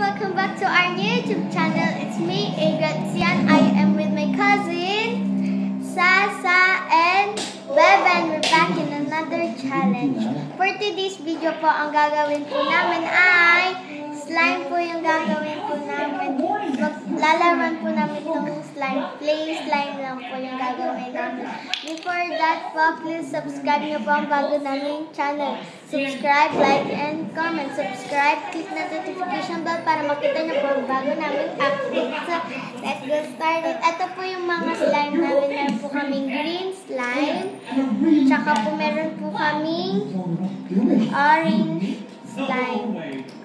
welcome back to our YouTube channel. It's me, Agratzian. I am with my cousin, Sasa and Bevan. We're back in another challenge. For today's video po, ang gagawin po namin ay slime po yung gagawin po namin. Maglalaman po namin itong slime. Play slime lang po yung gagawin namin. Before that po, please subscribe nyo po ang bago naming channel. Subscribe, like, and comment. Subscribe, click na notification bell para makita nyo po ang bago naming update. So, let's get started. Ito po yung mga slime namin. Meron po kaming green slime. Tsaka po meron po kaming orange slime.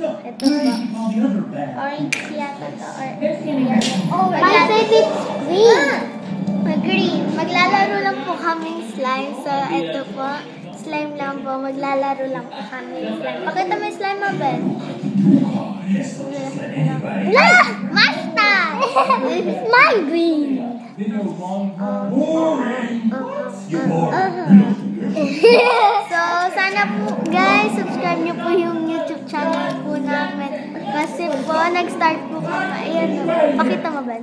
Ito po. Orange yata to. Or, oh, said it's green. Ah, green. Maglalaro lang po kaming slime. So, ito po. Slime lang po. Maglalaro lang po kami slime. Pakita mo yung slime mo, Ben. Master! It's my green. so, sana po, guys, subscribe niyo po yung YouTube channel po namin. Kasi po, nag-start po kami. Ayan, pakita mo, Ben.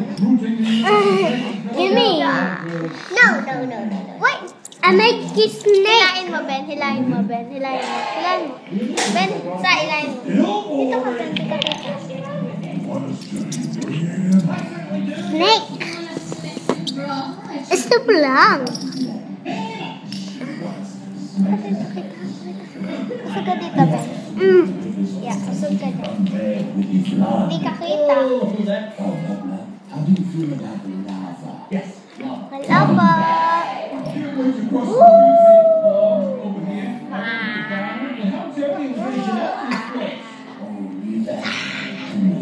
Give me. No, no, no, no, no. What? I make this snake. Hilain mo, Ben. Hilain mo, Ben. Hilain mo. Hilain mo. Ben, sa hilain mo. Dito ka, Ben. Dito ka. Snake. Stop lang. Usog ka dito, Ben. Mm. Yeah, usog ka dito. Hindi ka kita. Hello po.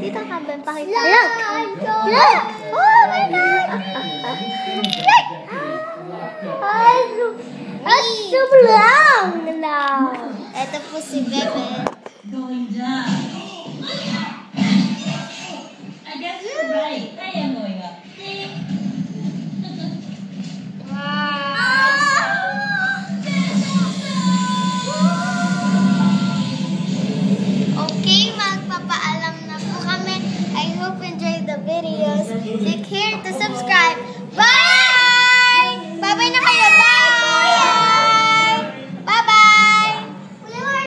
Dito ka, Ben. Pakita. Look! Look! Oh my God! Look! Aso lang na. Ito po si Bebe.